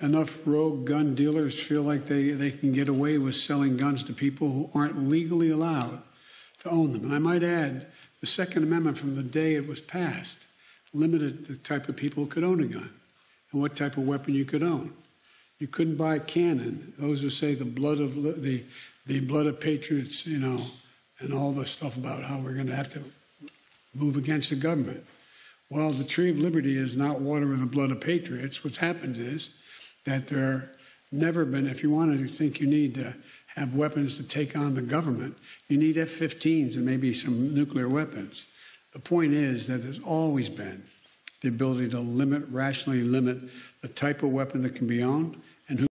enough rogue gun dealers feel like they, they can get away with selling guns to people who aren't legally allowed to own them. And I might add, the Second Amendment from the day it was passed limited the type of people who could own a gun and what type of weapon you could own. You couldn't buy a cannon. Those who say the blood of the the blood of patriots, you know, and all the stuff about how we're going to have to move against the government. Well, the tree of liberty is not water with the blood of patriots. What's happened is that there never been, if you want to think you need to have weapons to take on the government, you need F 15s and maybe some nuclear weapons. The point is that there's always been the ability to limit, rationally limit the type of weapon that can be owned